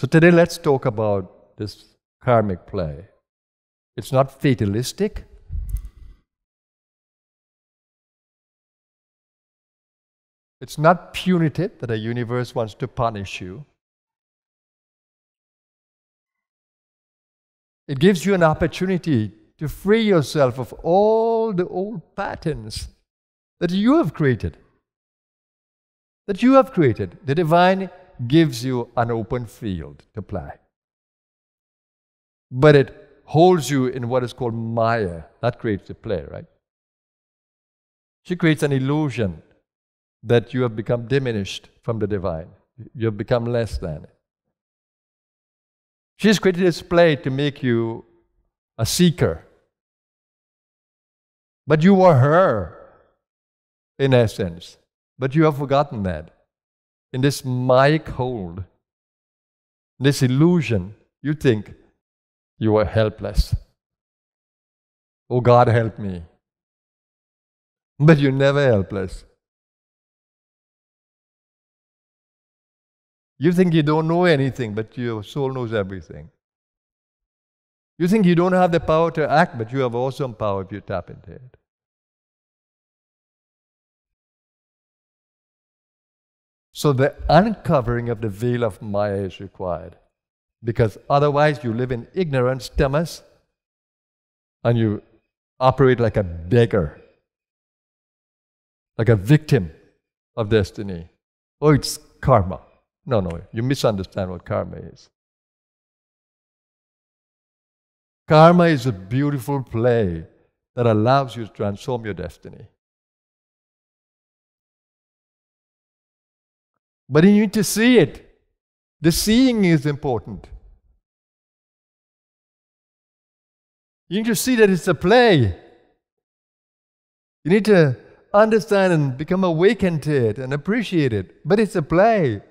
So today let's talk about this karmic play. It's not fatalistic. It's not punitive that the universe wants to punish you. It gives you an opportunity to free yourself of all the old patterns that you have created. That you have created. The divine gives you an open field to play. But it holds you in what is called Maya. That creates the play, right? She creates an illusion that you have become diminished from the divine. You have become less than. It. She's created this play to make you a seeker. But you are her, in essence. But you have forgotten that. In this Mayic hold, this illusion, you think you are helpless. Oh, God, help me. But you're never helpless. You think you don't know anything, but your soul knows everything. You think you don't have the power to act, but you have awesome power if you tap into it. So the uncovering of the veil of Maya is required. Because otherwise you live in ignorance, tamas, and you operate like a beggar, like a victim of destiny. Oh, it's karma. No, no, you misunderstand what karma is. Karma is a beautiful play that allows you to transform your destiny. But you need to see it. The seeing is important. You need to see that it's a play. You need to understand and become awakened to it and appreciate it. But it's a play.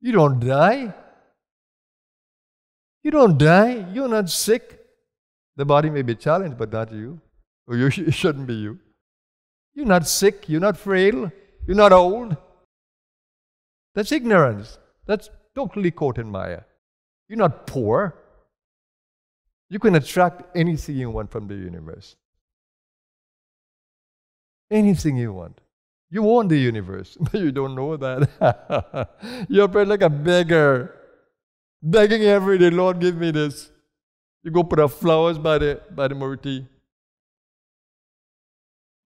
You don't die. You don't die. You're not sick. The body may be challenged, but not you. Or you it shouldn't be you. You're not sick. You're not frail. You're not old. That's ignorance. That's totally caught in Maya. You're not poor. You can attract anything you want from the universe. Anything you want. You own the universe, but you don't know that. you operate like a beggar, begging every day, Lord, give me this. You go put up flowers by the, by the Murti.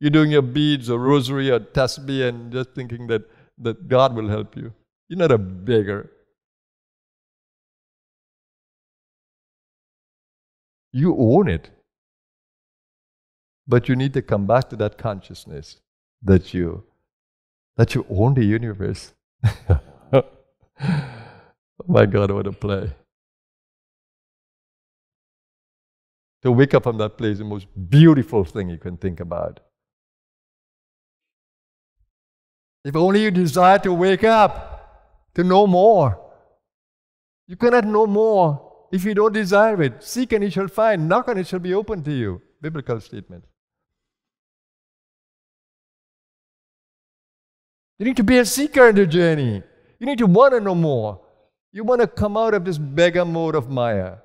You're doing your beads or rosary or tasbih and just thinking that, that God will help you. You're not a beggar. You own it. But you need to come back to that consciousness that you that you own the universe. oh my God, what a play. To wake up from that place is the most beautiful thing you can think about. If only you desire to wake up, to know more. You cannot know more if you don't desire it. Seek and you shall find. Knock and it shall be open to you. Biblical statement. You need to be a seeker in the journey. You need to want to know more. You want to come out of this beggar mode of Maya.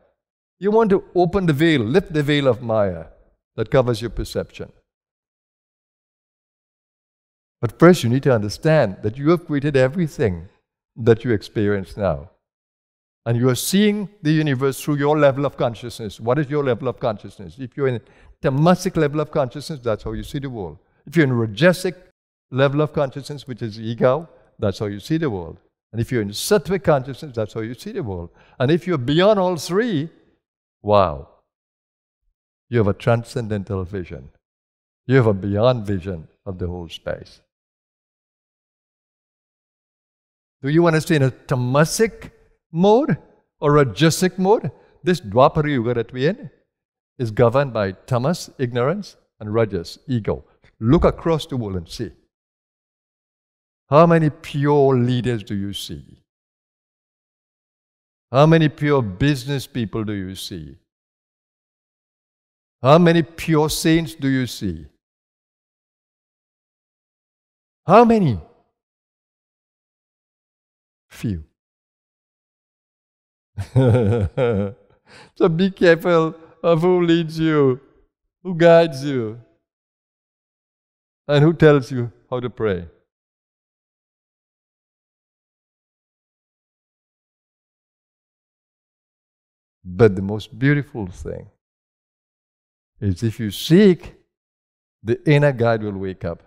You want to open the veil, lift the veil of Maya that covers your perception. But first, you need to understand that you have created everything that you experience now. And you are seeing the universe through your level of consciousness. What is your level of consciousness? If you're in tamasic level of consciousness, that's how you see the world. If you're in rajasic level of consciousness, which is ego, that's how you see the world. And if you're in sattvic consciousness, that's how you see the world. And if you're beyond all three, wow, you have a transcendental vision. You have a beyond vision of the whole space. Do you want to stay in a tamasic mode or rajasic mode? This Dwapara Yuga that we're in is governed by tamas, ignorance, and rajas, ego. Look across the world and see. How many pure leaders do you see? How many pure business people do you see? How many pure saints do you see? How many? Few. so be careful of who leads you, who guides you, and who tells you how to pray. But the most beautiful thing is if you seek, the inner guide will wake up.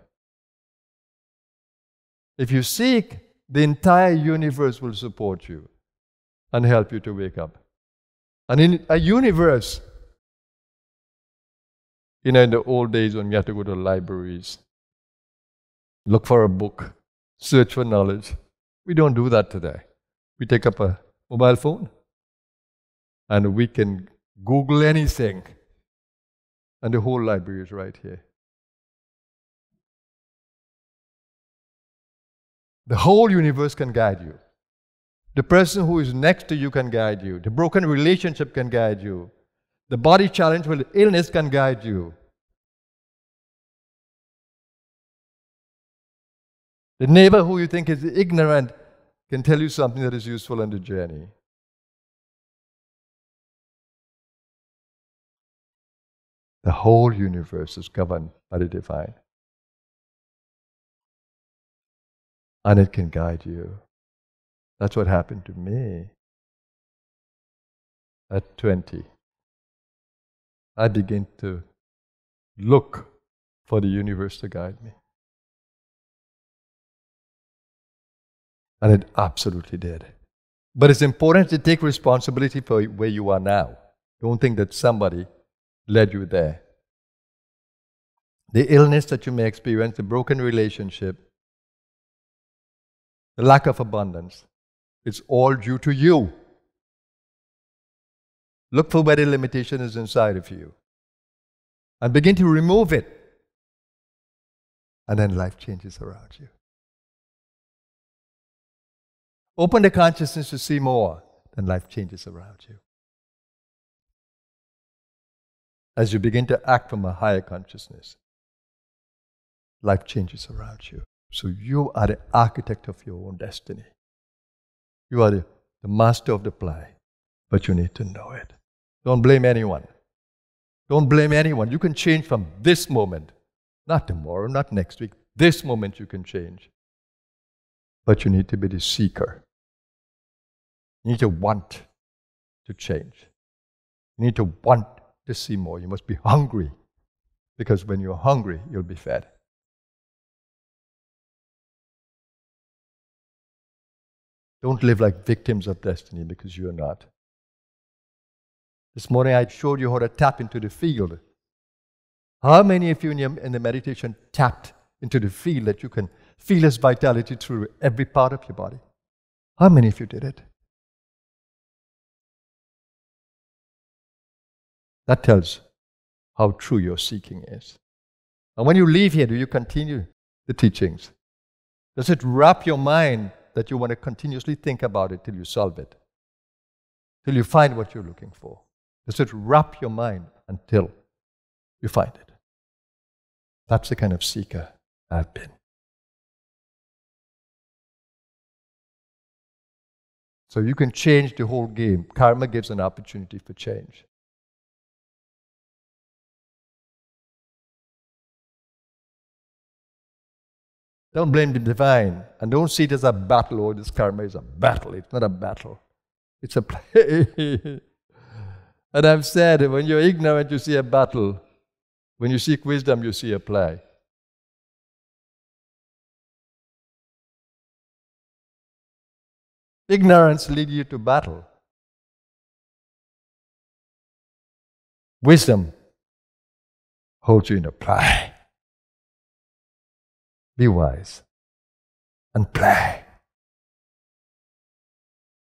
If you seek, the entire universe will support you and help you to wake up. And in a universe, you know, in the old days when we had to go to libraries, look for a book, search for knowledge, we don't do that today. We take up a mobile phone and we can Google anything, and the whole library is right here. The whole universe can guide you. The person who is next to you can guide you. The broken relationship can guide you. The body challenge with illness can guide you. The neighbor who you think is ignorant can tell you something that is useful on the journey. The whole universe is governed by the divine. And it can guide you. That's what happened to me at 20. I began to look for the universe to guide me. And it absolutely did. But it's important to take responsibility for where you are now. Don't think that somebody led you there. The illness that you may experience, the broken relationship, the lack of abundance, it's all due to you. Look for where the limitation is inside of you and begin to remove it. And then life changes around you. Open the consciousness to see more, then life changes around you. As you begin to act from a higher consciousness, life changes around you. So you are the architect of your own destiny. You are the, the master of the play, but you need to know it. Don't blame anyone. Don't blame anyone. You can change from this moment, not tomorrow, not next week. This moment you can change. But you need to be the seeker. You need to want to change. You need to want to see more. You must be hungry. Because when you're hungry, you'll be fed. Don't live like victims of destiny because you're not. This morning I showed you how to tap into the field. How many of you in, your, in the meditation tapped into the field that you can feel its vitality through every part of your body? How many of you did it? That tells how true your seeking is. And when you leave here, do you continue the teachings? Does it wrap your mind that you want to continuously think about it till you solve it, till you find what you're looking for? Does it wrap your mind until you find it? That's the kind of seeker I've been. So you can change the whole game. Karma gives an opportunity for change. Don't blame the divine. And don't see it as a battle or oh, this karma is a battle. It's not a battle. It's a play. and I've said when you're ignorant, you see a battle. When you seek wisdom, you see a play. Ignorance leads you to battle. Wisdom holds you in a play. Be wise and play.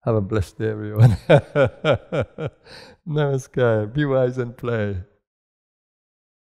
Have a blessed day, everyone. Namaskar. Be wise and play.